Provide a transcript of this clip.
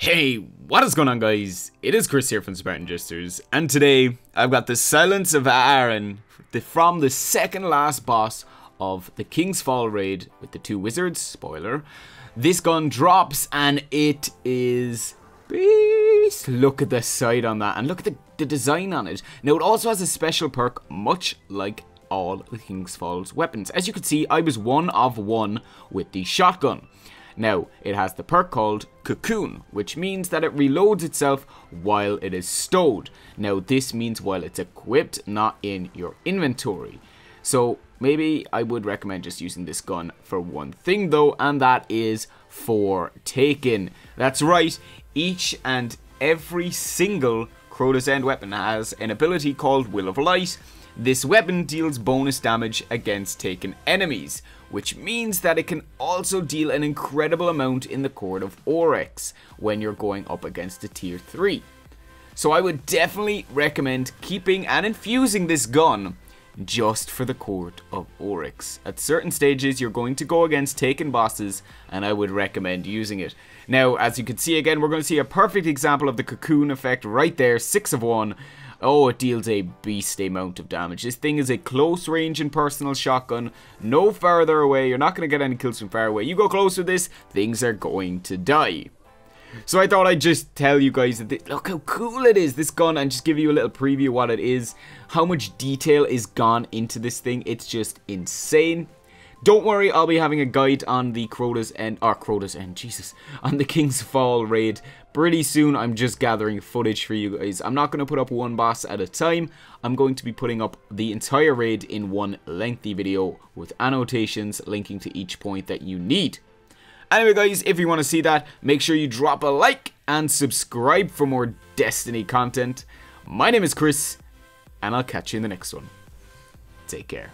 Hey, what is going on guys? It is Chris here from Spartan Jesters, and today I've got the Silence of A'arn from the second last boss of the King's Fall raid with the two wizards, spoiler. This gun drops and it is beast. Look at the sight on that and look at the, the design on it. Now it also has a special perk much like all the King's Fall's weapons. As you can see, I was one of one with the shotgun. Now, it has the perk called Cocoon, which means that it reloads itself while it is stowed. Now, this means while it's equipped, not in your inventory. So, maybe I would recommend just using this gun for one thing though, and that is for Taken. That's right, each and every single Crota's End weapon has an ability called Will of Light, this weapon deals bonus damage against taken enemies, which means that it can also deal an incredible amount in the Court of Oryx when you're going up against a tier 3. So I would definitely recommend keeping and infusing this gun just for the Court of Oryx. At certain stages, you're going to go against taken bosses, and I would recommend using it. Now, as you can see again, we're going to see a perfect example of the cocoon effect right there, 6 of 1. Oh, it deals a beastly amount of damage. This thing is a close range and personal shotgun. No further away. You're not going to get any kills from far away. You go close with this, things are going to die. So I thought I'd just tell you guys that look how cool it is, this gun, and just give you a little preview what it is. How much detail is gone into this thing. It's just insane. Don't worry, I'll be having a guide on the Crota's End, or Crota's End, Jesus, on the King's Fall raid pretty soon. I'm just gathering footage for you guys. I'm not going to put up one boss at a time. I'm going to be putting up the entire raid in one lengthy video with annotations linking to each point that you need. Anyway guys, if you want to see that, make sure you drop a like and subscribe for more Destiny content. My name is Chris, and I'll catch you in the next one. Take care.